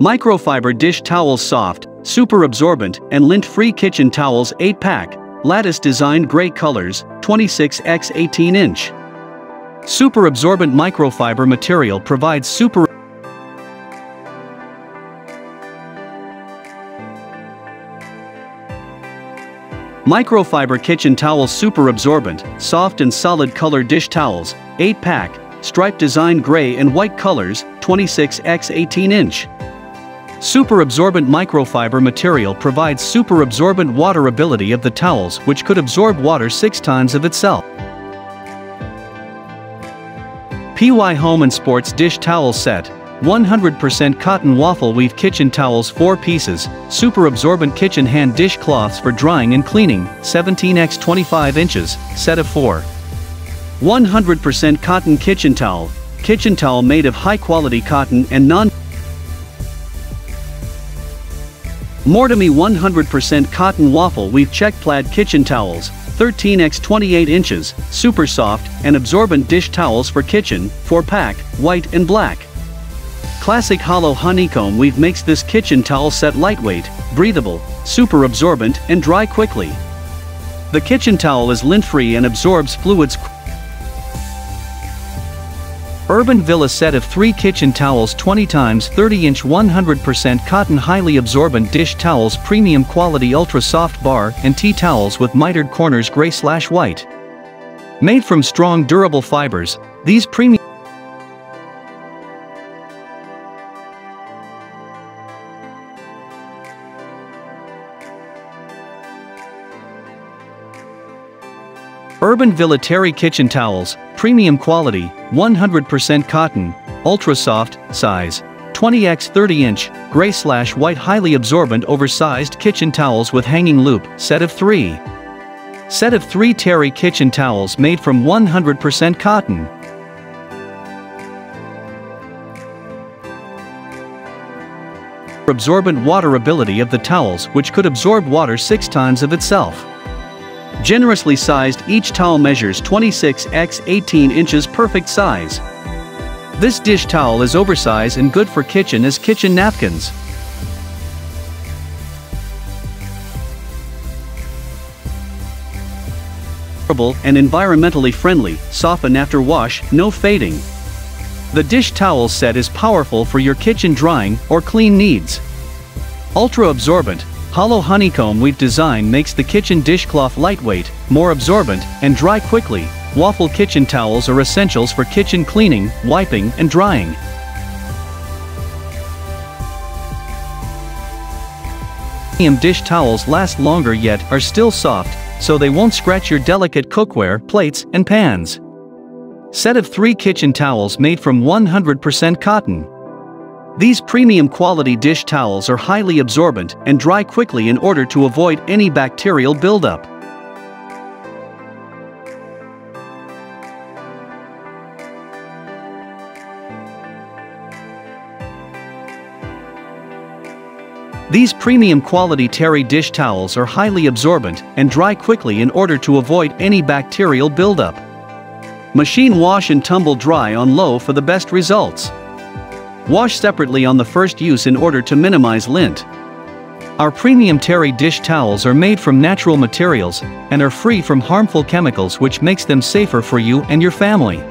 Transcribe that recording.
Microfiber dish towels soft, super absorbent, and lint-free kitchen towels 8-pack, lattice designed gray colors, 26x 18 inch. Super absorbent microfiber material provides super Microfiber kitchen towels super absorbent, soft and solid color dish towels, 8 pack, stripe design gray and white colors, 26x 18 inch. Super absorbent microfiber material provides super absorbent water ability of the towels which could absorb water 6 times of itself. PY Home and Sports Dish Towel Set 100% cotton waffle weave kitchen towels 4 pieces, super absorbent kitchen hand dish cloths for drying and cleaning, 17x 25 inches, set of 4. 100% cotton kitchen towel, kitchen towel made of high quality cotton and non Mordimy 100% cotton waffle weave check plaid kitchen towels, 13x 28 inches, super soft and absorbent dish towels for kitchen, 4 pack, white and black. Classic hollow honeycomb weave makes this kitchen towel set lightweight, breathable, super absorbent and dry quickly. The kitchen towel is lint-free and absorbs fluids Urban Villa set of 3 kitchen towels 20 times 30 inch 100% cotton highly absorbent dish towels premium quality ultra soft bar and tea towels with mitered corners gray slash white. Made from strong durable fibers, these premium Urban Villa Terry Kitchen Towels, Premium Quality, 100% Cotton, Ultra Soft, Size, 20x 30 inch, gray slash white highly absorbent oversized kitchen towels with hanging loop, set of 3. Set of 3 Terry kitchen towels made from 100% cotton. Absorbent water ability of the towels which could absorb water 6 times of itself. Generously sized, each towel measures 26 x 18 inches perfect size. This dish towel is oversized and good for kitchen as kitchen napkins. and environmentally friendly, soften after wash, no fading. The dish towel set is powerful for your kitchen drying or clean needs. Ultra absorbent, Hollow honeycomb weave design makes the kitchen dishcloth lightweight, more absorbent, and dry quickly. Waffle kitchen towels are essentials for kitchen cleaning, wiping, and drying. Premium dish towels last longer yet are still soft, so they won't scratch your delicate cookware, plates, and pans. Set of 3 kitchen towels made from 100% cotton. These premium quality dish towels are highly absorbent and dry quickly in order to avoid any bacterial buildup. These premium quality terry dish towels are highly absorbent and dry quickly in order to avoid any bacterial buildup. Machine wash and tumble dry on low for the best results. Wash separately on the first use in order to minimize lint. Our premium terry dish towels are made from natural materials and are free from harmful chemicals which makes them safer for you and your family.